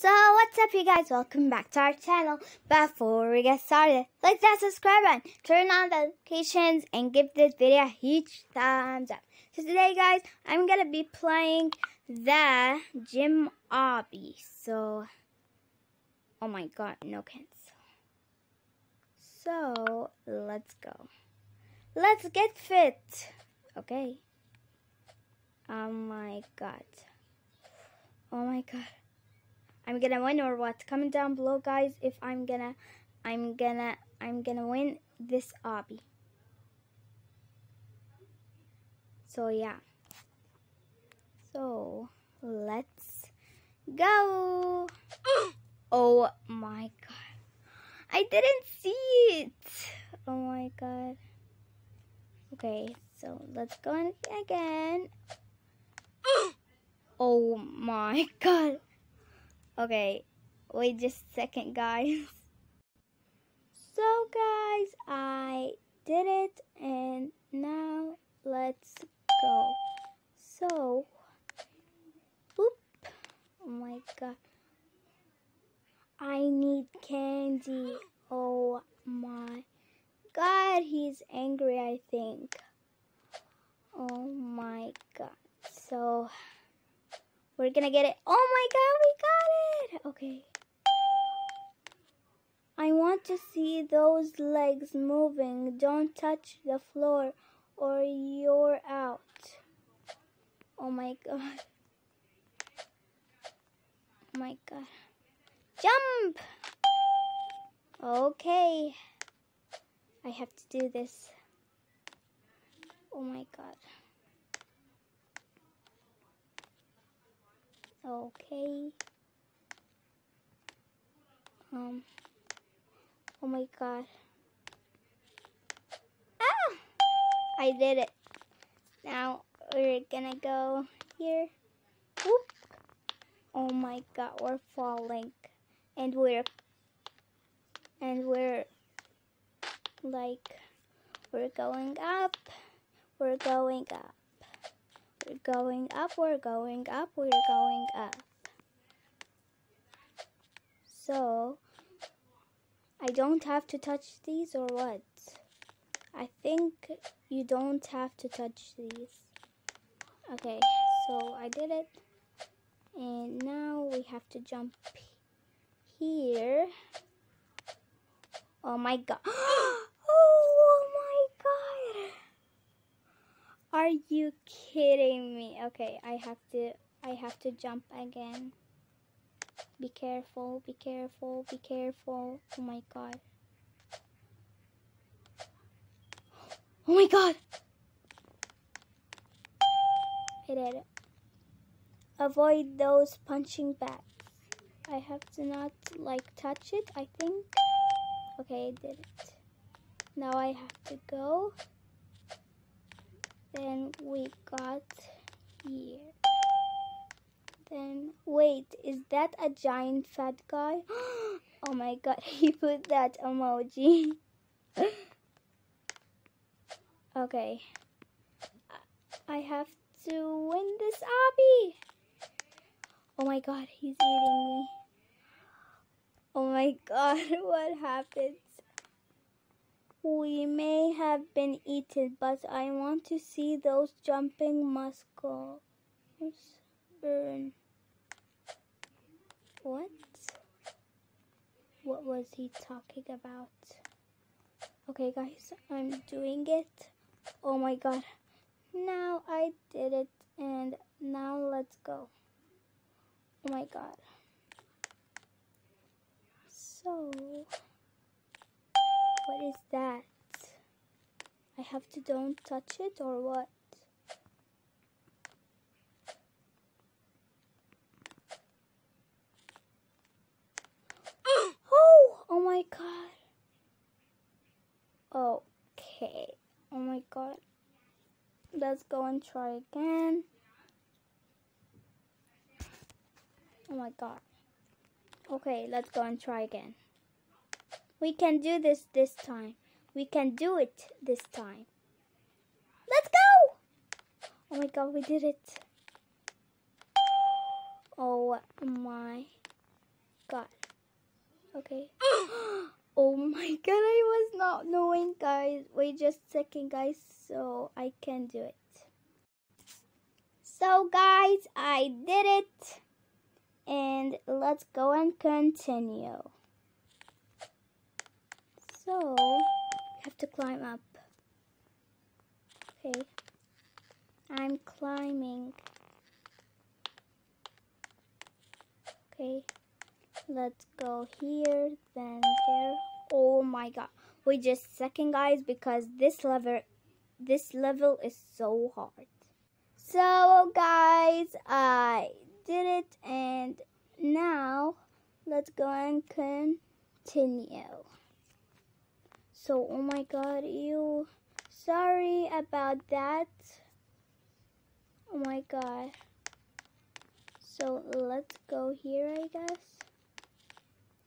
So what's up you guys? Welcome back to our channel. Before we get started, click that subscribe button, turn on the notifications, and give this video a huge thumbs up. So today guys, I'm gonna be playing the gym obby. So, oh my god, no cancel. So, let's go. Let's get fit. Okay. Oh my god. Oh my god. I'm gonna win or what? Comment down below guys if I'm gonna I'm gonna I'm gonna win this obby. So yeah. So let's go. oh my god. I didn't see it. Oh my god. Okay, so let's go in again. oh my god. Okay, wait just a second, guys. So, guys, I did it, and now let's go. So, whoop, oh my god. I need candy. Oh my god, he's angry, I think. Oh my god. So, we're gonna get it. Oh my god, we got it! Okay. I want to see those legs moving. Don't touch the floor or you're out. Oh my god. Oh my god. Jump! Okay. I have to do this. Oh my god. Okay. Um. Oh my god. Ah! I did it. Now we're gonna go here. Oh my god, we're falling. And we're and we're like we're going up. We're going up. We're going up, we're going up, we're going up. So, I don't have to touch these or what? I think you don't have to touch these. Okay, so I did it. And now we have to jump here. Oh my god. Are you kidding me? Okay, I have to I have to jump again. Be careful, be careful, be careful. Oh my god. Oh my god. I did it. Avoid those punching bags. I have to not like touch it, I think. Okay, I did it. Now I have to go then we got here. Then, wait, is that a giant fat guy? oh my god, he put that emoji. okay. I have to win this obby. Oh my god, he's eating me. Oh my god, what happened? We may have been eaten, but I want to see those jumping muscles burn. What? What was he talking about? Okay, guys, I'm doing it. Oh my god. Now I did it, and now let's go. Oh my god. So... What is that? I have to don't touch it or what? oh! Oh my god. Okay. Oh my god. Let's go and try again. Oh my god. Okay, let's go and try again. We can do this this time. We can do it this time. Let's go! Oh my god, we did it. Oh my god. Okay. oh my god, I was not knowing, guys. Wait just a second, guys, so I can do it. So, guys, I did it. And let's go and continue. So, you have to climb up. Okay. I'm climbing. Okay. Let's go here, then there. Oh my god. Wait just a second guys because this level this level is so hard. So guys, I did it and now let's go and continue. So oh my god, you sorry about that. Oh my god. So let's go here I guess.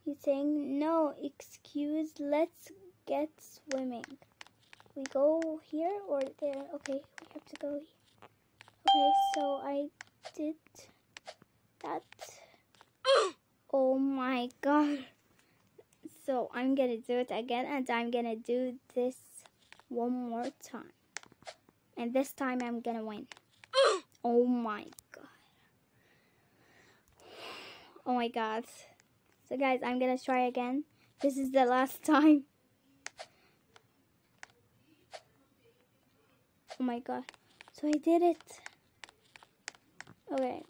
He's saying, no, excuse, let's get swimming. We go here or there? Okay, we have to go here. Okay, so I did that. oh my god. So I'm gonna do it again and I'm gonna do this one more time. And this time I'm gonna win. oh my god. Oh my god. So guys, I'm gonna try again. This is the last time. Oh my god. So I did it. Okay.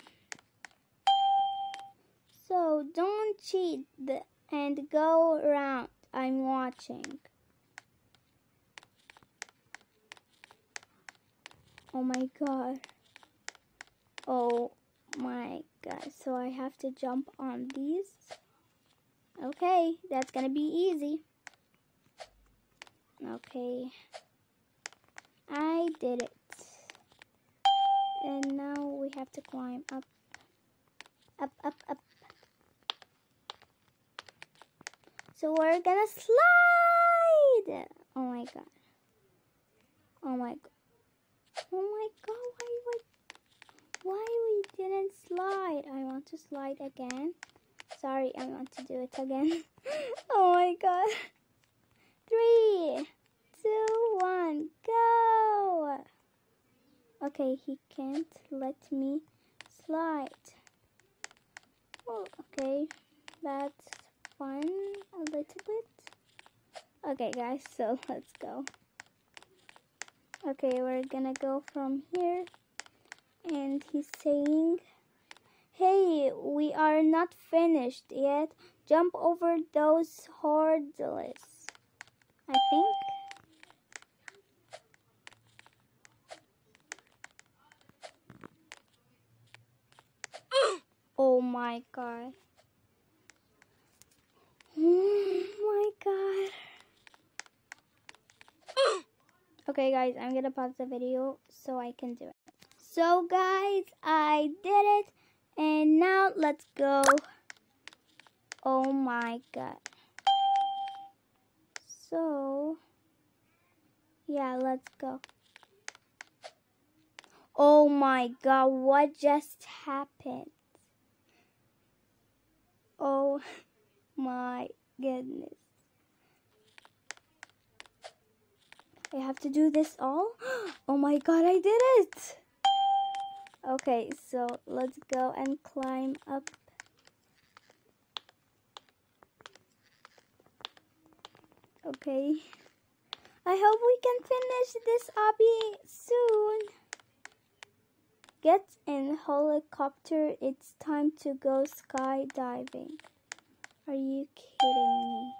So don't cheat and go around. I'm watching. Oh my god. Oh my god. So I have to jump on these. Okay, that's gonna be easy. Okay. I did it. And now we have to climb up. Up, up, up. So we're gonna slide! Oh my god. Oh my god. Oh my god, why, why, why we didn't slide? I want to slide again. Sorry, I want to do it again. oh my god. Three, two, one, go! Okay, he can't let me slide. Oh, okay, that's fun a little bit. Okay, guys, so let's go. Okay, we're gonna go from here. And he's saying Hey, we are not finished yet. Jump over those hurdles. I think. oh my god. Oh my god. okay guys, I'm gonna pause the video so I can do it. So guys, I did it. And now let's go. Oh my god. So, yeah, let's go. Oh my god, what just happened? Oh my goodness. I have to do this all? Oh my god, I did it! Okay, so let's go and climb up. Okay. I hope we can finish this obby soon. Get in helicopter. It's time to go skydiving. Are you kidding me?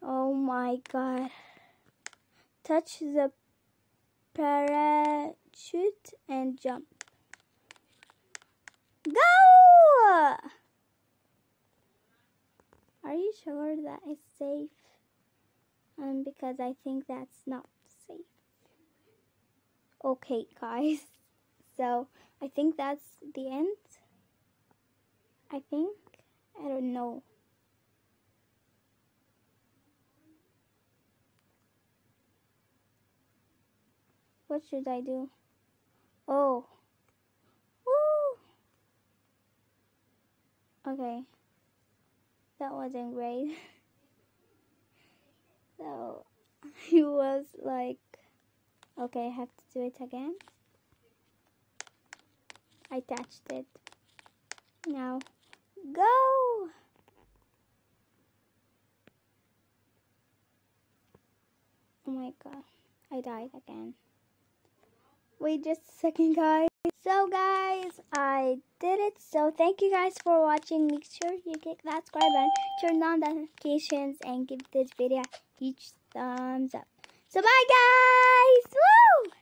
Oh my god. Touch the parachute and jump. Go! Are you sure that is safe? Um, because I think that's not safe. Okay, guys. So, I think that's the end. I think. I don't know. What should I do? Oh. Woo! Okay. that wasn't great. so he was like, okay, I have to do it again. I touched it. Now, go! Oh my god, I died again. Wait just a second, guys. So, guys, I did it. So, thank you guys for watching. Make sure you click that subscribe button, turn on notifications, and give this video a huge thumbs up. So, bye, guys! Woo!